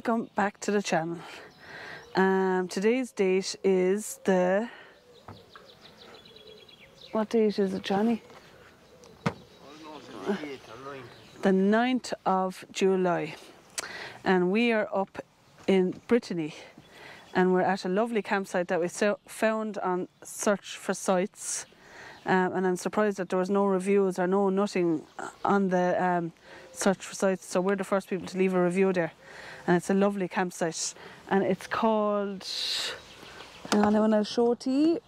welcome back to the channel. Um, today's date is the... What date is it Johnny? The 9th of July and we are up in Brittany and we're at a lovely campsite that we so found on Search for Sites um, and I'm surprised that there was no reviews or no nothing on the um, search for sites. So we're the first people to leave a review there. And it's a lovely campsite. And it's called, hang on, when I'll show it to you.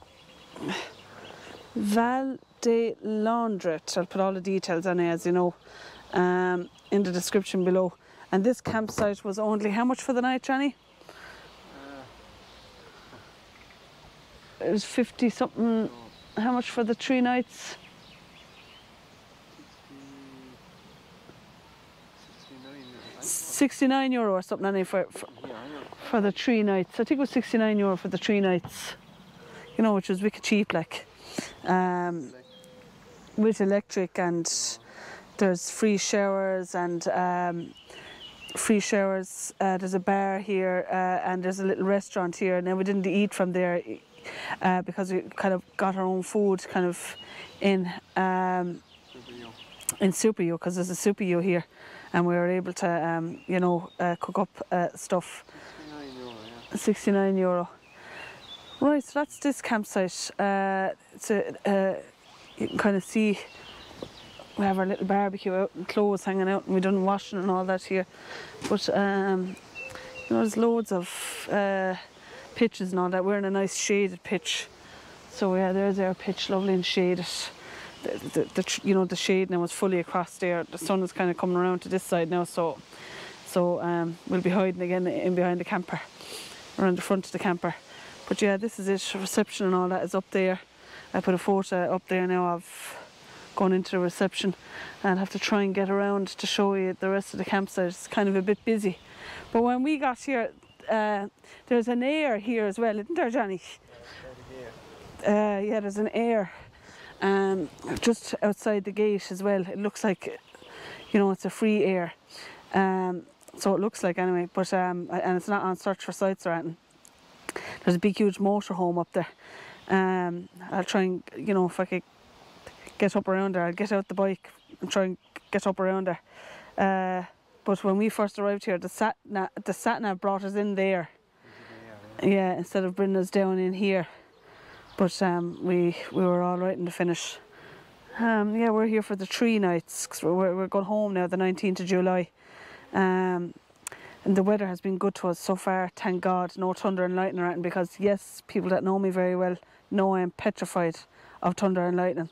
Val de Landrouet. I'll put all the details on it, as you know, um, in the description below. And this campsite was only how much for the night, Johnny? It was 50 something. How much for the three nights? 69 euro or something anyway for, for, for the three nights. I think it was 69 euro for the three nights. You know, which was wicked cheap, like. Um, with electric and there's free showers and um, free showers. Uh, there's a bar here uh, and there's a little restaurant here. Now we didn't eat from there uh, because we kind of got our own food kind of in um, in Super U because there's a Super U here and we were able to, um, you know, uh, cook up uh, stuff. 69 euro, yeah. 69 euro. Right, so that's this campsite. Uh, a, uh, you can kind of see we have our little barbecue out and clothes hanging out and we done washing and all that here. But, um, you know, there's loads of uh, pitches and all that. We're in a nice shaded pitch. So yeah, there's our pitch, lovely and shaded the, the, the, you know the shade now is fully across there. The sun is kind of coming around to this side now, so so um, we'll be hiding again in behind the camper, around the front of the camper. But yeah, this is it. Reception and all that is up there. I put a photo up there now of going into the reception and have to try and get around to show you the rest of the campsite. It's kind of a bit busy. But when we got here, uh, there's an aire here as well, isn't there, Johnny? Uh, yeah, there's an aire um, just outside the gate as well. It looks like, you know, it's a free aire. Um, so it looks like anyway, but um, and it's not on search for sites or anything. There's a big, huge motorhome up there. Um, I'll try and, you know, if I could get up around there, I'll get out the bike and try and get up around there. Uh, but when we first arrived here, the sat nav, the sat nav brought us in there. Yeah, instead of bringing us down in here but um, we we were all right in the finish. Um, yeah, we're here for the three nights because we're, we're going home now, the 19th of July. Um, and the weather has been good to us so far, thank God. No thunder and lightning or because, yes, people that know me very well know I am petrified of thunder and lightning.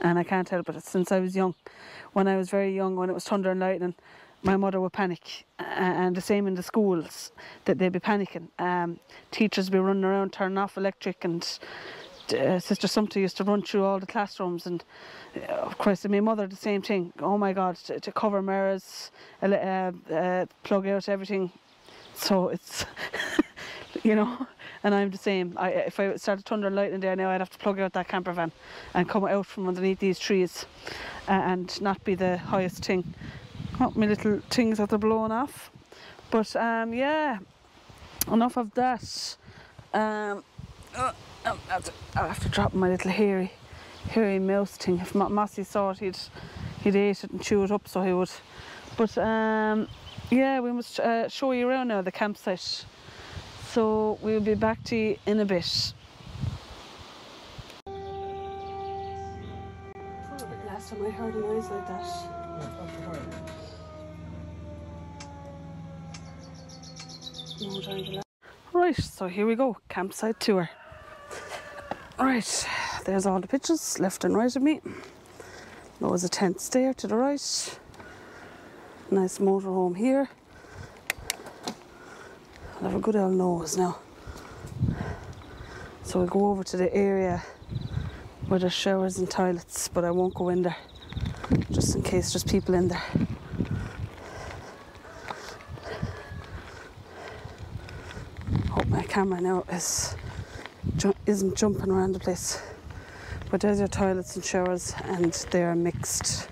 And I can't help it since I was young. When I was very young, when it was thunder and lightning, my mother would panic, and the same in the schools, that they'd be panicking. Um, teachers would be running around turning off electric, and uh, Sister Sumter used to run through all the classrooms, and uh, of course, my mother the same thing. Oh my God, to, to cover mirrors, uh, uh, plug out everything. So it's, you know, and I'm the same. I, if I started thunder and lightning there now, I'd have to plug out that camper van and come out from underneath these trees, and not be the highest thing oh, my little things that are blown off. But um, yeah, enough of that. Um, uh, I have, to, I have to drop my little hairy, hairy mouse thing. If Mossy saw it, he'd, he'd eat it and chew it up, so he would. But um, yeah, we must uh, show you around now the campsite. So we'll be back to you in a bit. Last time I heard a noise like that. Right, so here we go, campsite tour. Right, there's all the pitches left and right of me. There's a tent there to the right. Nice motorhome here. I'll have a good old nose now. So we'll go over to the area where there's showers and toilets, but I won't go in there just in case there's people in there. Camera now is isn't jumping around the place. But there's your toilets and showers, and they are mixed.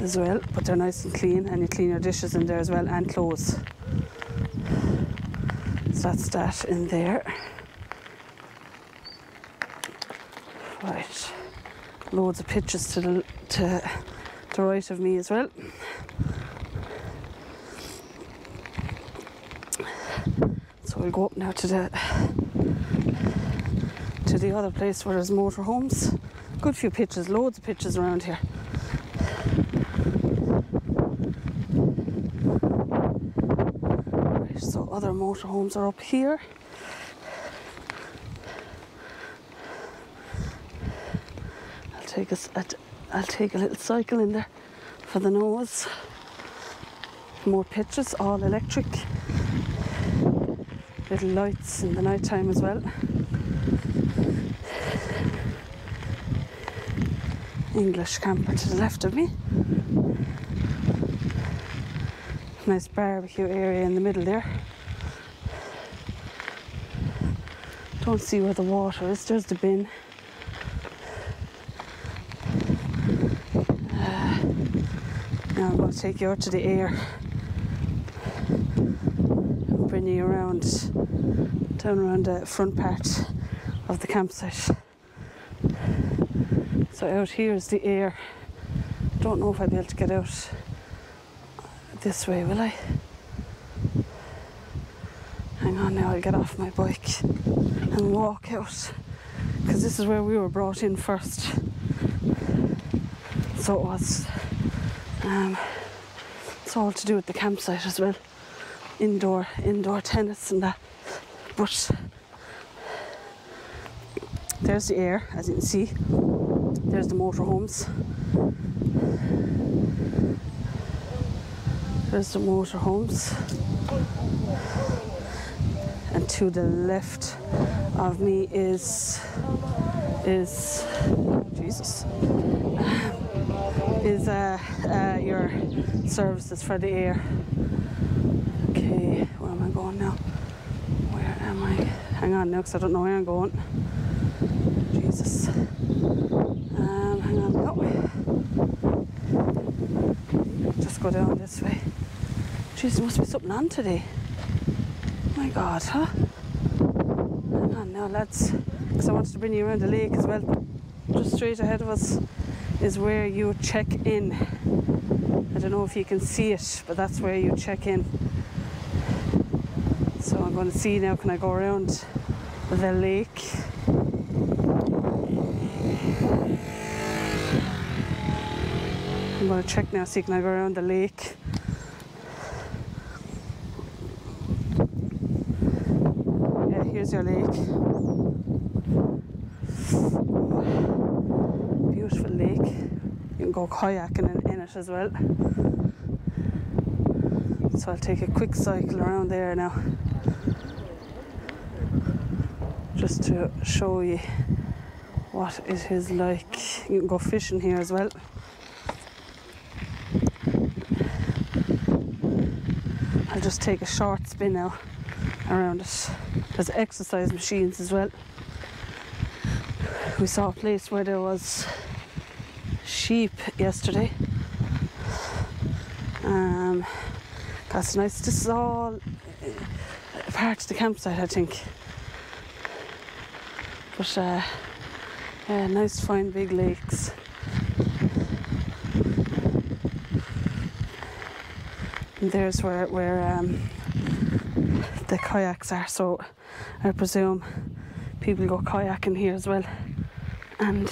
as well, but they're nice and clean, and you clean your dishes in there as well and clothes. So that's that in there. Right, loads of pictures to the to the right of me as well. We'll go up now to the to the other place where there's motorhomes. Good few pitches, loads of pitches around here. Right, so other motorhomes are up here. I'll take a, s- a t- I'll take a little cycle in there for the nose. More pitches, all electric. Little lights in the night time as well. English camper to the left of me. Nice barbecue area in the middle there. Don't see where the water is, there's the bin. Uh, now I'm going to take you out to the aire. You around, down around the front part of the campsite. So out here is the aire. Don't know if I'll be able to get out this way, will I? Hang on now, I'll get off my bike and walk out. Because this is where we were brought in first. So it was. Um, it's all to do with the campsite as well. Indoor, indoor tennis and that. But there's the aire, as you can see. There's the motorhomes. There's the motorhomes. And to the left of me is is Jesus is uh, uh, your services for the aire. Am I going now? Where am I? Hang on now, because I don't know where I'm going. Jesus. Um, hang on now. Just go down this way. Jesus, must be something on today. My God, huh? Hang on now, lads. Because I wanted to bring you around the lake as well. Just straight ahead of us is where you check in. I don't know if you can see it, but that's where you check in. I'm going to see now, can I go around the lake? I'm going to check now, see can I go around the lake? Yeah, here's your lake. Beautiful lake. You can go kayaking in, in it as well. So I'll take a quick cycle around there now. Just to show you what it is like. You can go fishing here as well. I'll just take a short spin now around it. There's exercise machines as well. We saw a place where there was sheep yesterday. Um, that's nice. This is all uh, part of the campsite, I think. But uh, yeah, nice, fine, big lakes. And there's where where um, the kayaks are. So I presume people go kayaking here as well. And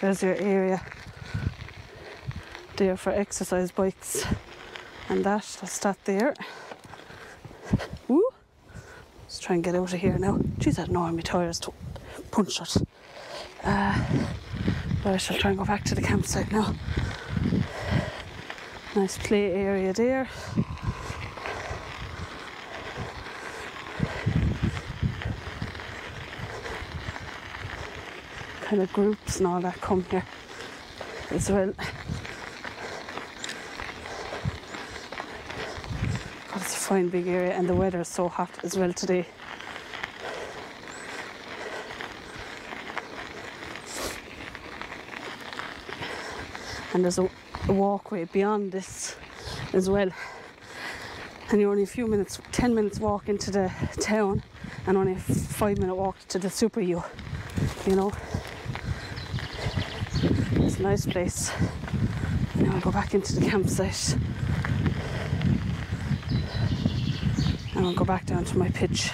there's your area there for exercise bikes and that. That's that there. Try and get out of here now. Jeez, know how my tyres to punch it. Uh, but I shall try and go back to the campsite now. Nice play area there. Kind of groups and all that come here as well. God, it's a fine big area and the weather is so hot as well today. and there's a, a walkway beyond this as well. And you're only a few minutes, 10 minutes walk into the town, and only a five minute walk to the Super U. You know, it's a nice place. Now I'll go back into the campsite. And I'll go back down to my pitch.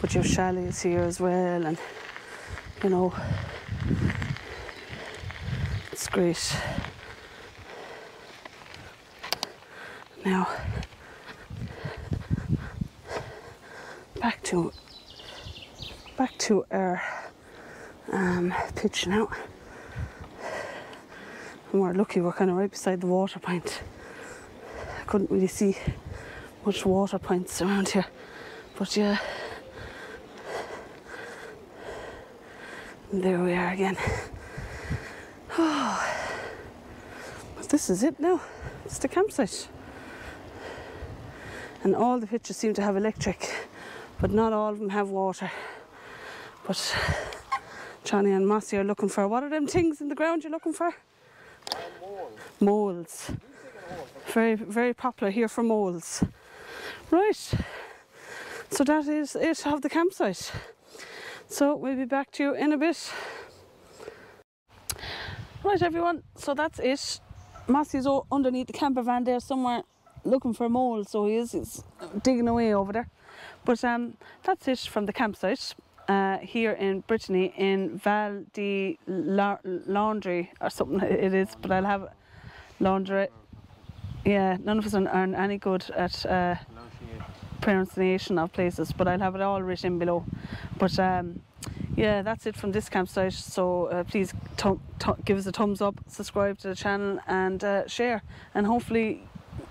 But you have chalets here as well, and you know, it's great. Now, back to back to our um, pitch now. And we're lucky we're kind of right beside the water point. I couldn't really see much water points around here, but yeah. There we are again. Oh, but this is it now. It's the campsite. And all the pitches seem to have electric, but not all of them have water. But Johnny and Mossy are looking for what are them things in the ground you're looking for? Moles. Very, very popular here for moles. Right. So that is it of the campsite. So we'll be back to you in a bit. Right, everyone. So that's it. O- underneath the camper van there somewhere looking for a mole. So he is he's digging away over there. But um, that's it from the campsite uh, here in Brittany in Val di La- Laundry or something it is. But I'll have laundry. Yeah, none of us are, are any good at uh, pronunciation of places, but I'll have it all written below. But um, yeah, that's it from this campsite. So uh, please give us a thumbs up, subscribe to the channel, and uh, share. And hopefully,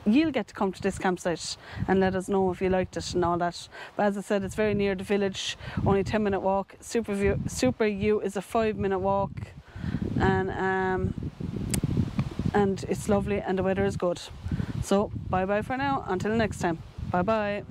you'll get to come to this campsite and let us know if you liked it and all that. But as I said, it's very near the village, only 10 minute walk. Super View, Super U is a five minute walk, and um, and it's lovely and the weather is good. So bye bye for now. Until next time. Bye bye.